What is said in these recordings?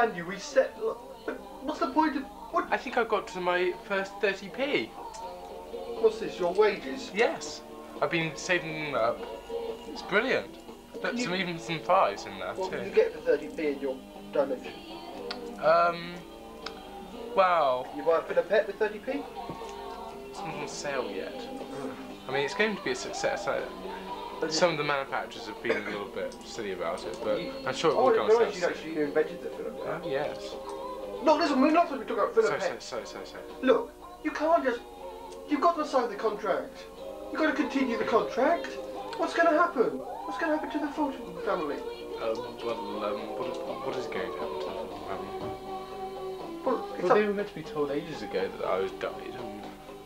understand you. We set. But what's the point of what? I think I got to my first 30p. What's this? Your wages? Yes. I've been saving them up. It's brilliant. Look, You- some even some fives in there What will you get for 30p in your donation? Um. Wow. You buy a Philip pet with 30p? it's not on sale yet. I mean, it's going to be a success. I, some of the manufacturers have been a little bit silly about it, but I'm sure it will I go didn't on realise sale you actually invented the Philip pet. Oh, yes. No, listen, we're not supposed to be talking about So, Philip so, pet. so, so, so. Look, you can't just. You've got to sign the contract. You've got to continue the contract. What's going to happen? What's going to happen to the Fulton family? Um, well, um, what, what is going to happen to them? Um, Well, it's well, up- they were meant to be told ages ago that I was died.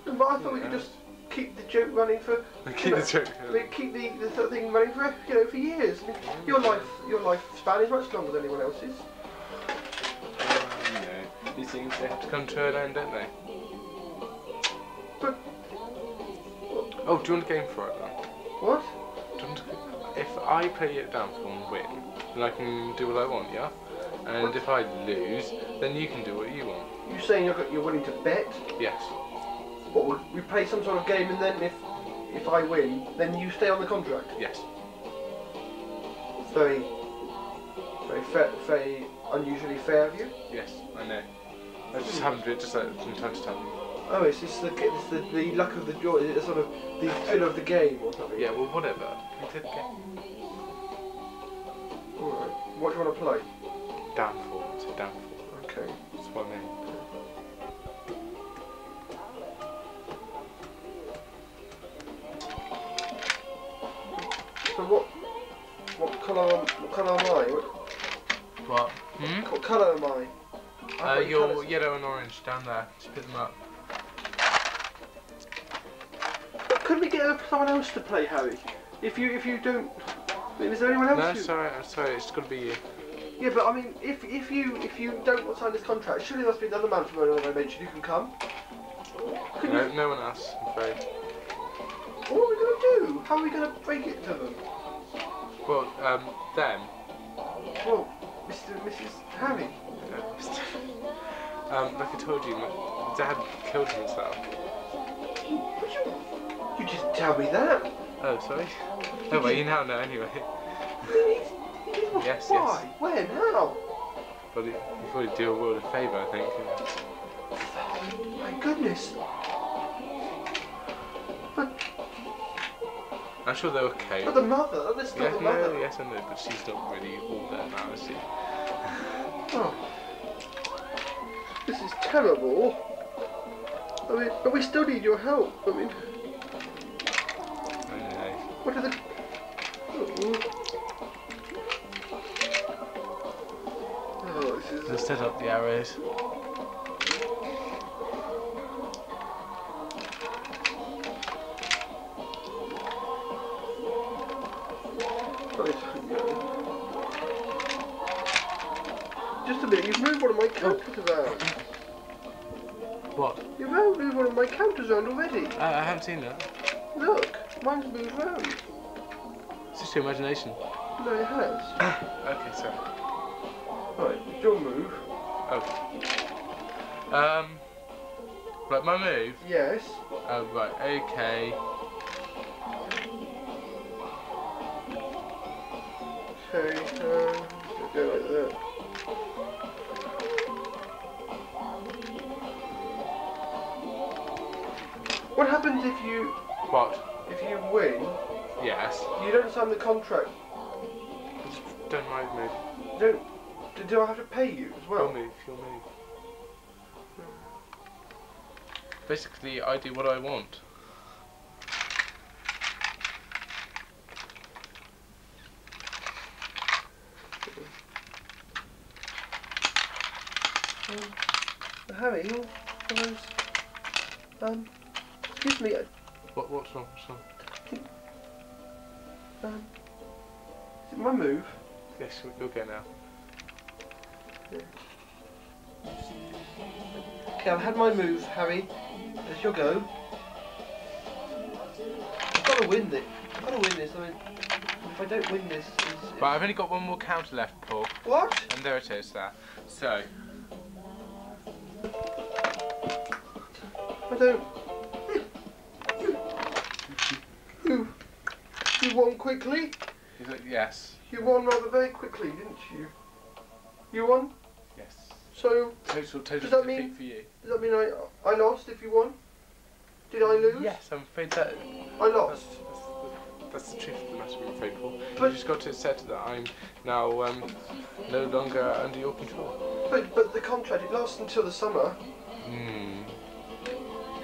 And but I thought we could just keep the joke running for. keep know, the joke. I mean, keep the, the th- thing running for you know for years. I mean, your life your lifespan is much longer than anyone else's. you know, these things they have to come to an end, don't they? But Oh, do you want a game for it then? what? Do you want to, if I play it down for and win, then I can do what I want, yeah? And if I lose, then you can do what you want. You saying you're go- you're willing to bet? Yes. What would we play some sort of game and then if if I win, then you stay on the contract? Yes. It's very very fair, very unusually fair of you. Yes, I know. I just happen to do it just like from time to time. Oh, it's just the it's the, the luck of the draw. Is it sort of the thrill of the game or something? Yeah, well, whatever. We did the game. All right. What do you want to play? Downfall. It's a downfall. Okay. That's what I mean. So what what colour am, what colour am I? What, What? Hmm? what colour am I? I've Uh, got your colours. yellow and orange down there. Just pick them up. But Could we get someone else to play Harry? If you if you don't, I mean, is there anyone else? No, who- sorry, I'm sorry. It's got to be you. Yeah, but I mean, if if you if you don't sign this contract, surely there must be another man from another dimension who can come. Could No, you, no one else, I'm afraid. what are we gonna do? How are we gonna break it to them? Well, um, them. Well, Mr. and Mrs. Harry. um, like I told you, my dad killed himself. Would you? You just tell me that. Oh, sorry. No, but you now know anyway. I mean, he's, he's, Yes, why? When? How? But you probably do a world a favour, I think. My goodness. I'm sure they're okay. but the mother. That's Yeah, the mother. no, yes, I know, but she's not really all there now, is she? Oh. This is terrible. I mean, but we still need your help. I mean, I know. what are the? Oh, oh this is. Let's set up the arrows. Just a minute, you've moved one of my counters around. What? You've moved one of my counters around already. Uh, I haven't seen that. Look, mine's moved around. It's just your imagination. No, it has. Okay, sorry. Right, it's your move. Oh. Um. Right, my move. Yes. Oh, right, okay. Okay, contract. Just don't mind me. You don't. Do, do I have to pay you as Your well? move, your move. Basically, I do what I want. Um, Harry, your those. Um, excuse me. What? What's wrong? What's wrong? Um, is it my move? Yes, we- you'll go now. Okay, I've had my move, Harry. It's your go. I've got to win this. I've got to win this. I mean, if I don't win this. this- But I've only got one more counter left, Paul, What? and there it is. There. So I don't. Quickly. he's like, yes, You won rather very quickly, didn't you? You won. yes. So Total, total Does that mean- for you. does that mean I I lost if you won? Did I lose? Yes, I'm afraid that I lost. that's, the, that's the truth of the matter. I'm afraid, Paul. But- you just got to accept that I'm now um, no longer under your control. But but the contract it lasts until the summer. Hmm.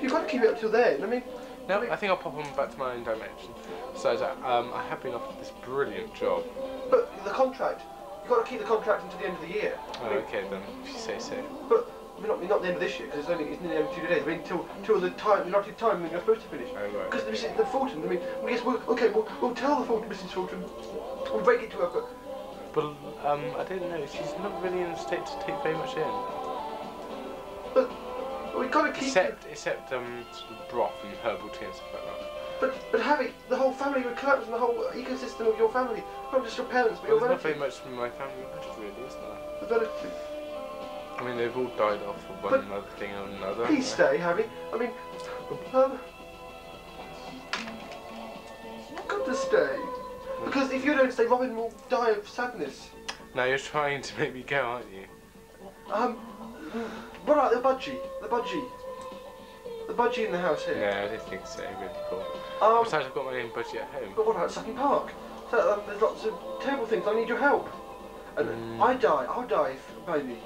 You've got to keep it up till then. I mean, No, I think I'll pop on back to my own dimension. So um, I have been offered this brilliant job. but the contract. You've got to keep the contract until the end of the year. I Oh, mean, okay then, if you say so. But I mean, not, not the end of this year because it's only it's nearly two days. I mean, till till the time the allotted time when you're supposed to finish. Oh, right. Because the, the Fulton. I mean, I guess we'll, okay, we'll, we'll tell the Fulton, Mrs. Fulton. We'll break it to her, but But um, I don't know. She's not really in a state to take very much in. but we've got to keep. Except, except um, sort of broth and herbal tea and stuff like that. But but Harry, the whole family would collapse, and the whole ecosystem of your family, not just your parents, but Well, your there's not very much from my family left, really, is there? The relatives. I mean, they've all died off for one But- another thing or another. Please stay, Harry. I mean, um, you've got to stay. Because if you don't stay, Robin will die of sadness. Now you're trying to make me go, aren't you? Um, what about the budgie? The budgie? The budgie in the house No, here? I don't think so, really, Paul. Um, Besides, I've got my own budgie at home. but what about Sutton Park? So, um, there's lots of terrible things. I need your help. And Mm. I die. I'll die, if, maybe.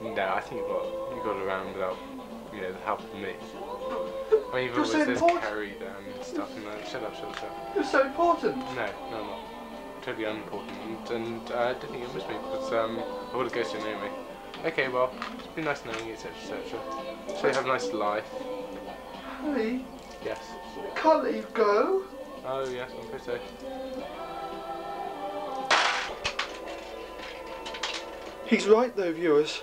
No, I think you got you got around without you know the help of me. I mean, You're so important. carried and stuff and that. Shut up, shut up, shut up. You're so important. No, no, I'm not. Totally unimportant, and, and uh, I don't think you'll miss me, but um, I would have ghosted you anyway. Okay, well, it's been nice knowing you, etc., etc. So you have a nice life. Harry, Yes. can't let you go. Oh, yes, I'm pretty. He's right, though, viewers.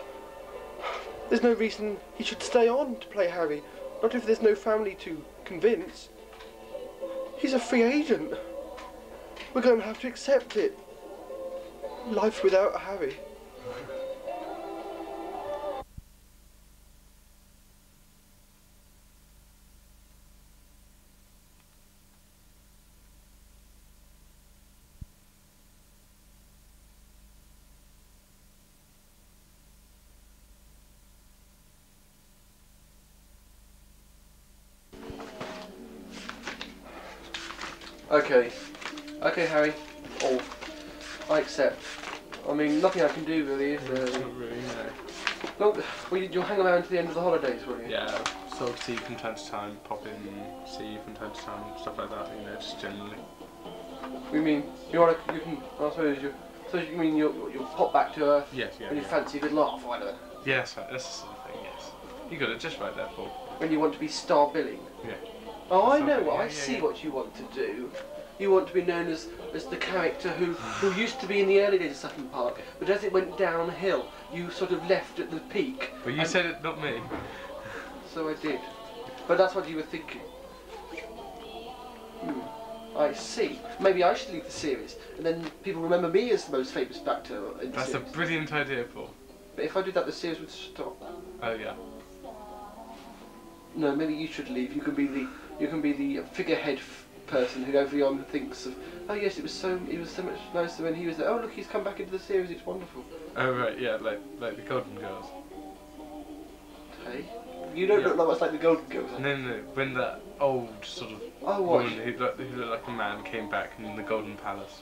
There's no reason he should stay on to play Harry. Not if there's no family to convince. He's a free agent. We're going to have to accept it. Life without Harry. You- you'll hang around to the end of the holidays, will you? Yeah, so see you from time to time, pop in, see you from time to time, stuff like that, you know, just generally. We mean, you want to, you can, I suppose you, so you mean you'll, you'll pop back to Earth Yes, yeah. when you yeah. fancy a good laugh or whatever. Yes, right, that's the sort of thing, yes. You got it just right there, Paul. When you want to be star billing. Yeah. Oh, I know what, yeah, I yeah, see yeah. what you want to do. You want to be known as, as the character who, who used to be in the early days of Sutton Park, but as it went downhill, you sort of left at the peak. But you said it, not me. So I did. But that's what you were thinking. Hmm. I see. Maybe I should leave the series, and then people remember me as the most famous actor in the That's a brilliant idea, Paul. But if I did that, the series would stop. Oh, yeah. No, maybe you should leave. You can be the you can be the figurehead person who everyone thinks of. Oh yes, it was so it was so much nicer when he was there. Oh look, he's come back into the series. It's wonderful. Oh, right, yeah, like like the Golden Girls. Hey, you don't Yeah. look like much like the Golden Girls. No, no, no, when that old sort of Oh what? woman who looked, who looked like a man came back in the Golden Palace.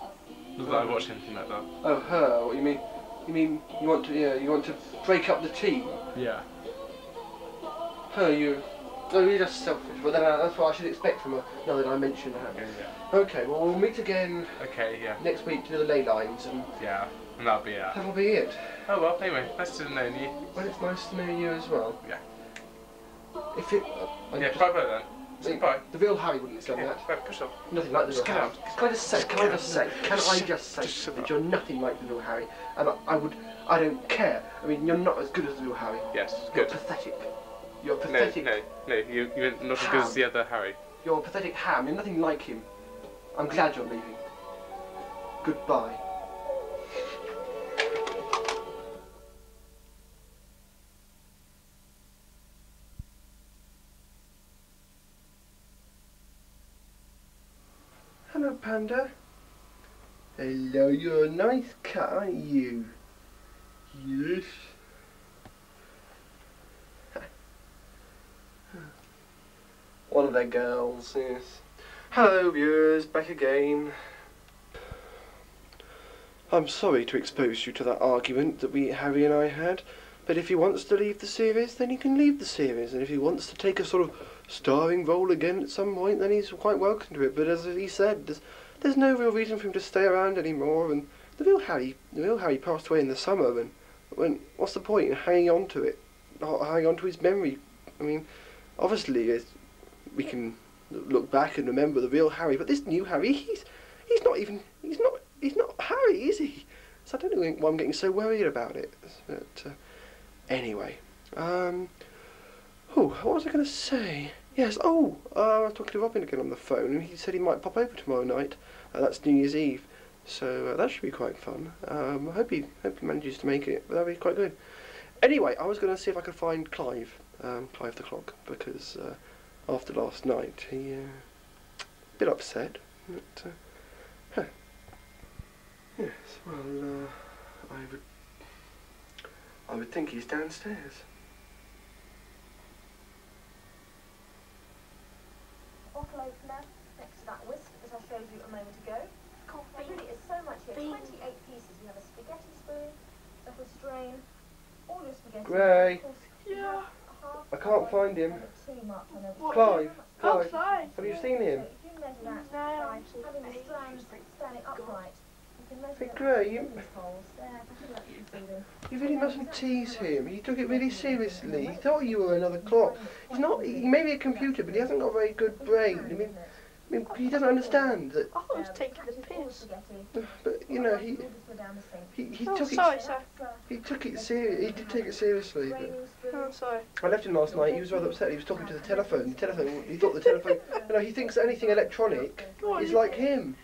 Not that I watched anything like that. Oh her. What you mean? You mean you want to yeah you want to break up the team? Yeah. Her you. Oh, you're just selfish. Well, then uh, that's what I should expect from her. Now that I mention Yeah, yeah. Okay. Well, we'll meet again Okay, yeah, next week to do the ley lines, and yeah. And that'll be it. that'll be it. Oh well, anyway, nice to known you. Well, it's nice to know you as well. Yeah. If it. Uh, Yeah, bye bye then. Bye. The real Harry wouldn't have done Yeah, that. push off. Nothing like the real Harry. Can I just say? Can I just say? Can Just I just say that you're nothing like the real Harry, and I, I would, I don't care. I mean, you're not as good as the real Harry. Yes, Good. You're good. pathetic. You're pathetic. no, no, you, you're not as good as the other Harry. You're a pathetic ham. You're nothing like him. I'm glad you're leaving. Goodbye. Hello, Panda. Hello, you're a nice cat, aren't you? Yes. One of their girls, yes. Hello, viewers, back again. I'm sorry to expose you to that argument that we, Harry and I had, but if he wants to leave the series, then he can leave the series, and if he wants to take a sort of starring role again at some point, then he's quite welcome to it. But as he said, there's, there's no real reason for him to stay around anymore, and the real Harry, the real Harry passed away in the summer, and when what's the point in hanging on to it, hanging on to his memory? I mean, obviously, it's, we can look back and remember the real Harry, but this new Harry, he's he's not even he's not he's not Harry, is he? So I don't know why I'm getting so worried about it. But uh, anyway, um, oh, what was I going to say? Yes, oh, uh, I was talking to Robin again on the phone, and he said he might pop over tomorrow night. Uh, that's New Year's Eve, so uh, that should be quite fun. Um, I hope he hope he manages to make it, that'd be quite good. Anyway, I was going to see if I could find Clive, um, Clive the clock, because uh, after last night he uh, a bit upset. But, uh, huh. Yes, well, uh, I would I would think he's downstairs. bottle opener next to that whisk that I showed you a moment ago. There really is so much here. 28 pieces. We have a spaghetti spoon, little strain, all your spaghetti. Gray. Yeah. Half I can't find him. Too much. I know. What? Clive, Oh, Clive, Clive. have you seen him? So you measure that No, by I'm so having the angry. strands standing upright, you Hey, them Gray, you- these holes. There, I feel like you can see them. You really mustn't tease him. He took it really seriously. He thought you were another clock. He's not. He may be a computer, but he hasn't got a very good brain. I mean, I mean, he doesn't understand that. I thought he was taking the piss. But you know, he he, he Oh, took it. sorry, sir. He took it serious. He did take it seriously. But Oh, sorry. I left him last night. He was rather upset. He was talking to the telephone. The telephone. He thought the telephone. You know, he thinks anything electronic What is like him.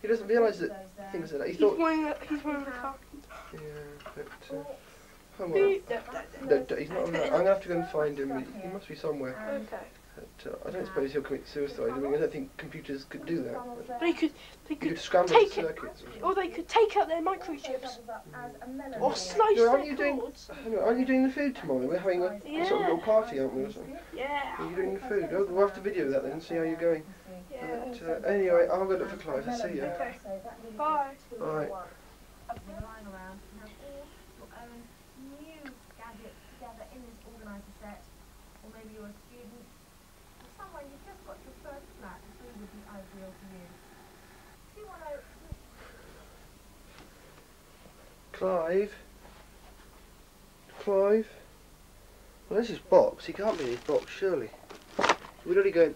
He doesn't realise that things are. That. He He's thought. wearing a, he's wearing a car. Yeah, but. Uh, oh well. He- No, d- he's not. I'm gonna have to go and find him. He, he must be somewhere. Okay. But, uh, I don't suppose he'll commit suicide. I mean, I don't think computers could do that. But They could, they you could could scramble the take it, circuits. or or they could take out their microchips, Oh, slice no, aren't their you cords. Hang on, Aren't you doing the food tomorrow? We're having a, a sort of little party, aren't we? Or something? Yeah. Are you doing the food? Oh, we'll have to video that then and see how you're going. Yeah. But, uh, anyway, I'll go look for Clive. I'll see you. Okay. Bye. Bye. lying around and have all your own new gadgets together in this organiser set. Or maybe you're a student or someone you've just got your first flat and who would be ideal for you. Do you want to Clive? Clive? Well, there's his box. He can't be in his box, surely. We're only going,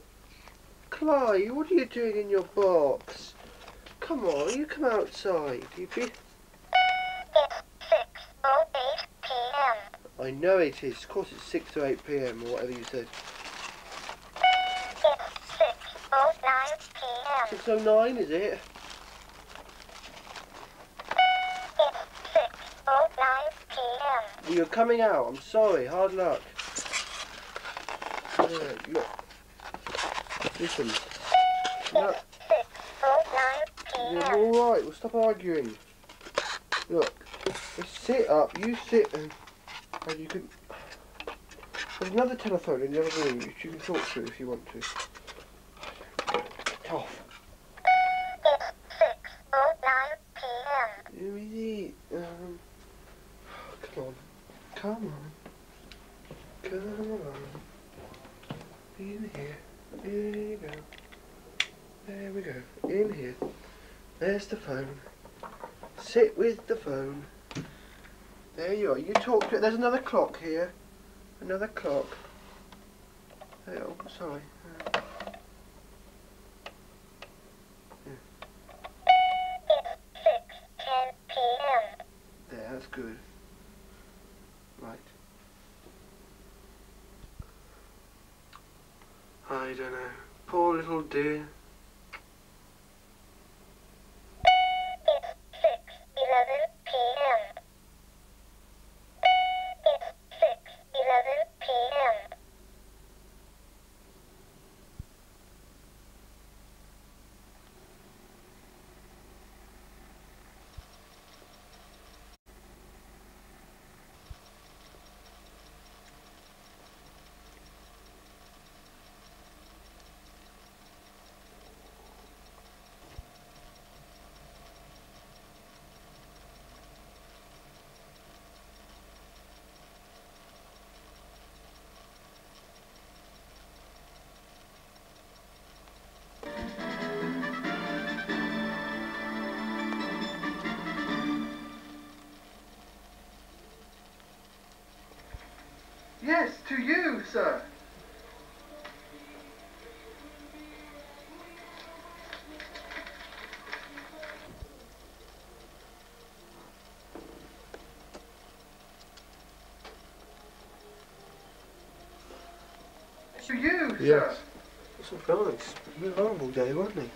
Clive, what are you doing in your box? Come on, you come outside. You be... I know it is. Of course it's 6 to 8 p.m. or whatever you said. 6.09 is it? Well, you're coming out. I'm sorry. Hard luck. Yeah, look. Listen. No. You're all right. We'll stop arguing. Look. Just sit up. You sit and, and you can. There's another telephone in the other room which you can talk to if you want to. Get off. Who is it? Um, come on. Come on. Come on. In here. Here you go. There we go. In here. There's the phone. Sit with the phone. There you are. You talk to it. There's another clock here. Another clock. Hey, oh, sorry. Uh, There, that's good. Right. I don't know. Poor little dear. Yes, to you, sir. To you, sir. Yes. That's nice. He was around all day, wasn't he?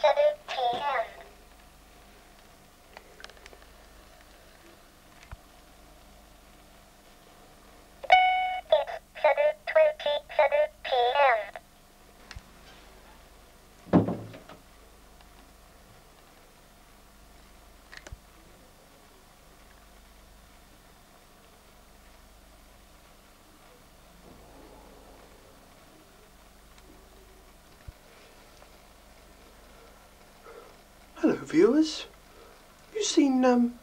Twenty-seven Hello, viewers. Have you seen, um,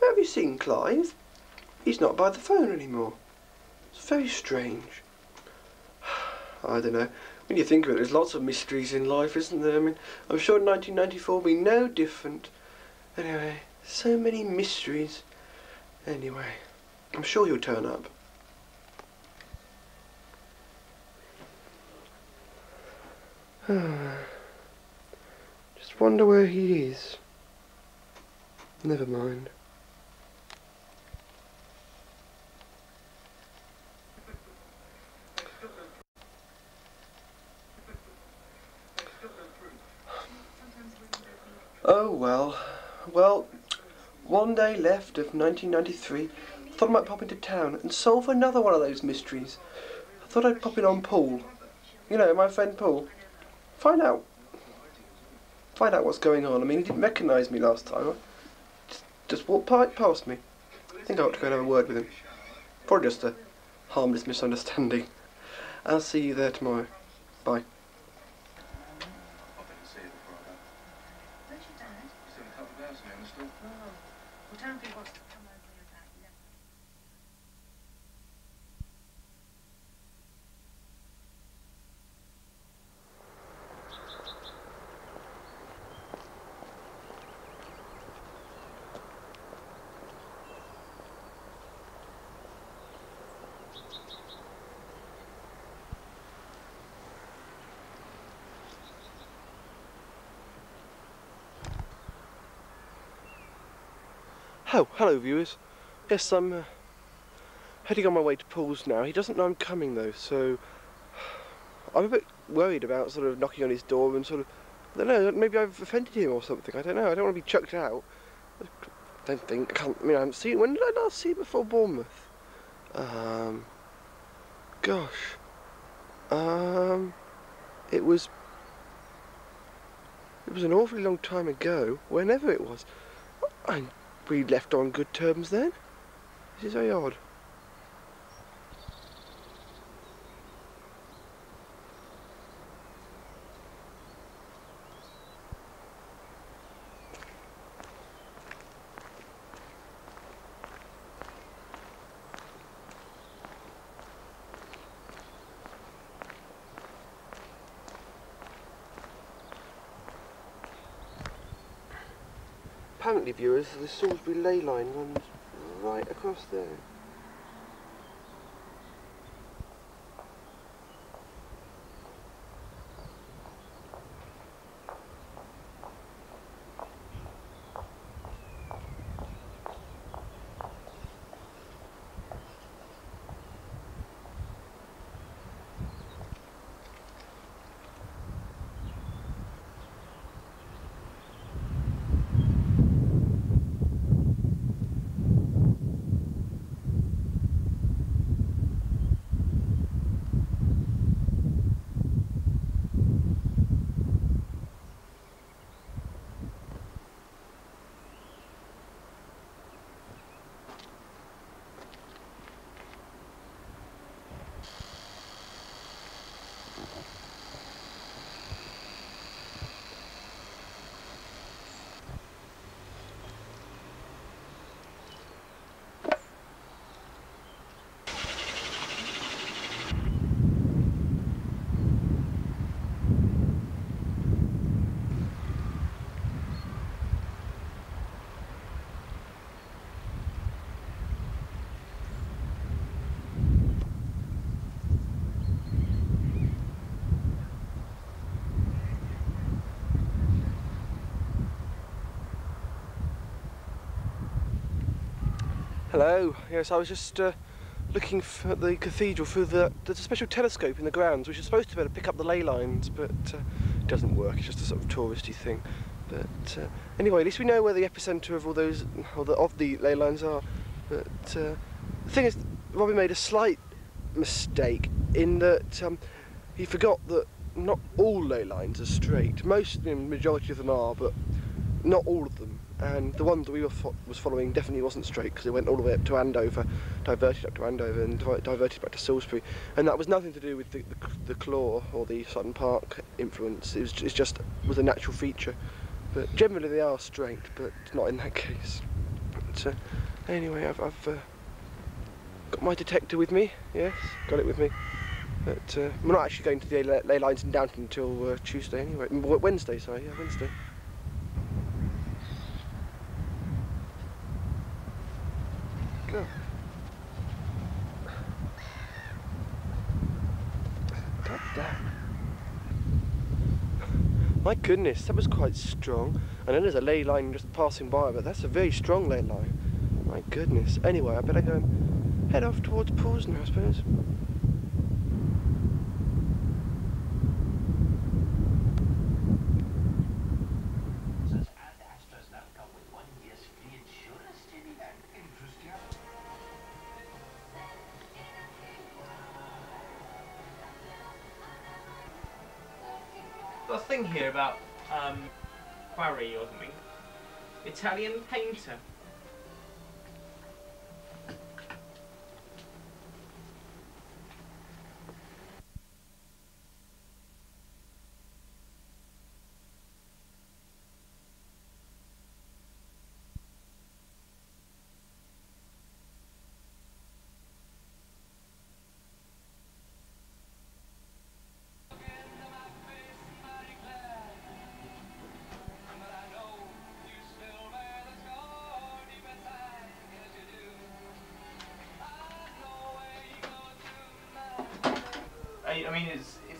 have you seen Clive? He's not by the phone anymore. It's very strange. I don't know. When you think of it, there's lots of mysteries in life, isn't there? I mean, I'm sure 1994 will be no different. Anyway, so many mysteries. Anyway, I'm sure he'll turn up. Just wonder where he is. Never mind. Oh well, well, one day left of 1993, thought I might pop into town and solve another one of those mysteries. I thought I'd pop in on Paul. You know, my friend Paul. Find out. Find out what's going on. I mean, he didn't recognise me last time. Just, just walked past me. I think I ought to go and have a word with him. Probably just a harmless misunderstanding. I'll see you there tomorrow. Bye. Where's your dad? Oh. Well, tell him if he wants to come over with that. Yeah. Oh, hello viewers. Yes, I'm uh, heading on my way to Paul's now. He doesn't know I'm coming though, so I'm a bit worried about sort of knocking on his door and sort of, I don't know, maybe I've offended him or something. I don't know. I don't want to be chucked out. I don't think. I can't. I mean, I haven't seen. When did I last see him before Bournemouth? Um, gosh. Um, it was. It was an awfully long time ago. Whenever it was. And we left on good terms then. This is very odd. Apparently, viewers, the Salisbury ley line runs right across there. Hello. Yes, I was just uh, looking at the cathedral through the there's a special telescope in the grounds which is supposed to be able to pick up the ley lines, but uh, it doesn't work. It's just a sort of touristy thing. But uh, anyway, at least we know where the epicenter of all those or the, of the ley lines are. But uh, the thing is, Robbie made a slight mistake in that um, he forgot that not all ley lines are straight. Most, the majority of them are, but not all of them. And the one that we were fo- was following definitely wasn't straight because it went all the way up to Andover, diverted up to Andover, and divi- diverted back to Salisbury. And that was nothing to do with the, the, the claw or the Sutton Park influence. It was it's just was a natural feature. But generally they are straight, but not in that case. But uh, anyway, I've, I've uh, got my detector with me. Yes, got it with me. But uh, we're not actually going to the ley lines in Downton until uh, Tuesday anyway. Wednesday, sorry, yeah, Wednesday. Go. My goodness, that was quite strong. I know there's a ley line just passing by, but that's a very strong ley line. My goodness. Anyway, I better go and head off towards Paul's now, I suppose. Italian painter.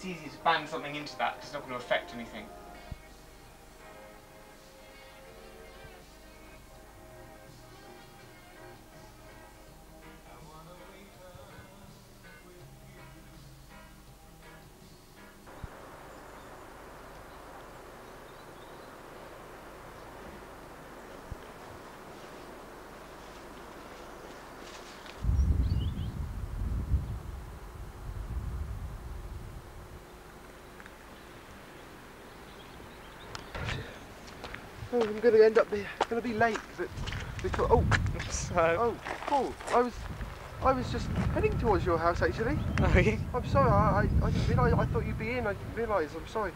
It's easy to bang something into that. 'cause It's not going to affect anything. I'm going to end up be going to be late, but because oh So, oh Paul, I was I was just heading towards your house actually. oh, yeah. I'm sorry, I, I, I didn't realise. I thought you'd be in. I didn't realise. I'm sorry.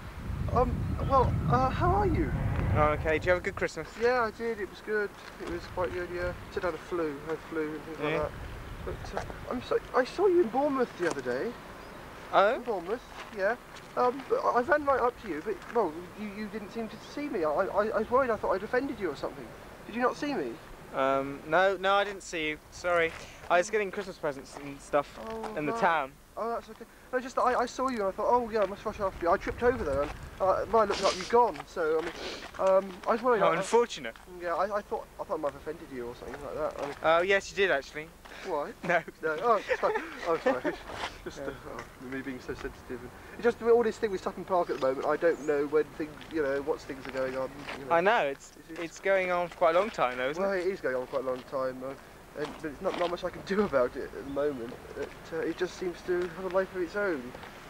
Um, well, uh, how are you? Oh, okay. Do you have a good Christmas? Yeah, I did. It was good. It was quite good. Yeah, I had a flu. I had flu and things Yeah. like that. But uh, I'm so I saw you in Bournemouth the other day. Oh. Bournemouth, yeah. Um, I I ran right up to you, but well, you, you didn't seem to see me. I, I, I was worried. I thought I'd offended you or something. Did you not see me? Um, no, no, I didn't see you. Sorry. I was getting Christmas presents and stuff Oh, in the right. town. Oh, that's okay. No, just I, I saw you and I thought, oh yeah, I must rush after you. I tripped over there and uh, mine looked like you'd gone. So I mean, um, I was worried. How I, I- unfortunate. yeah, I, I thought I thought I might have offended you or something like that. I mean, Oh, yes, you did actually. Why? No. No. Oh, sorry. Oh, sorry. Just uh, oh, me being so sensitive. It's just all this thing with Sutton Park at the moment. I don't know when things, you know, what things are going on. You know. I know, it's It's- it's going on for quite a long time though, isn't Well, it? it is going on for quite a long time, uh, and, but it's not, not much I can do about it at the moment. It, uh, it just seems to have a life of its own,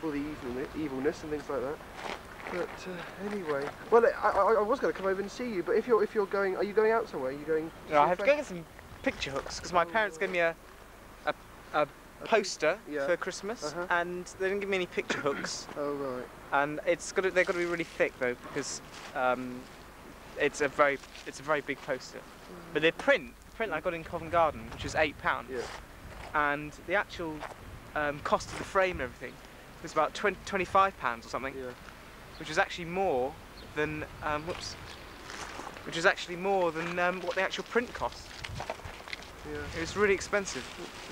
all the evilness, evilness and things like that. But uh, anyway, well, I, I, I was going to come over and see you, but if you're if you're going, are you going out somewhere? Are you going? to No, I have to go get some picture hooks because my parents gave me a a, a poster Yeah. for Christmas Uh-huh. and they didn't give me any picture hooks Oh right. and it's got to, they've got to be really thick though because um, it's a very it's a very big poster. But the print the print I got in Covent Garden, which was eight pounds, Yeah. and the actual um, cost of the frame and everything was about 20, 25 pounds or something, Yeah. which was actually more than um, whoops, which was actually more than um, what the actual print cost. Yeah. It was really expensive.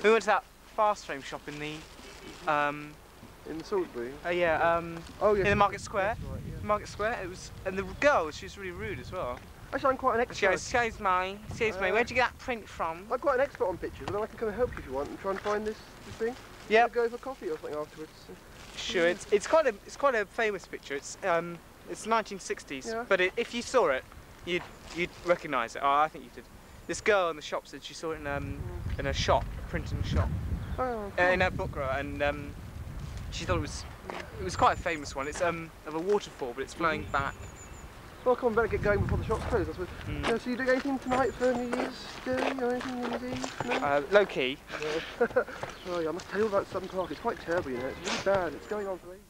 We went to that fast frame shop in the um, In Salisbury. uh, yeah um, Oh yes. in the Market Square. Right, yeah. Market Square. It was, and the girl, she was really rude as well. Actually, I'm quite an She expert. goes, "Excuse me, excuse me, Uh, where'd you get that print from?" I'm quite an expert on pictures, and I can come and help you if you want and try and find this, this thing. Yeah, Go for coffee or something afterwards. sure. It's it's quite a it's quite a famous picture. It's um it's 1960s, Yeah. but it, if you saw it, you'd you'd recognise it. Oh, I think you did. This girl in the shop said she saw it in um in a shop, a printing shop, Oh, uh, in a book row, and um she thought it was it was quite a famous one. It's um of a waterfall, but it's flowing back. Well, come on, better get going before the shop's closed. I suppose. Mm. So you doing anything tonight for New Year's Day or anything New Year's Eve? No? Uh, low key. oh, yeah, I must tell you about Sutton Park. It's quite terrible, you know. It's really bad. It's going on for ages.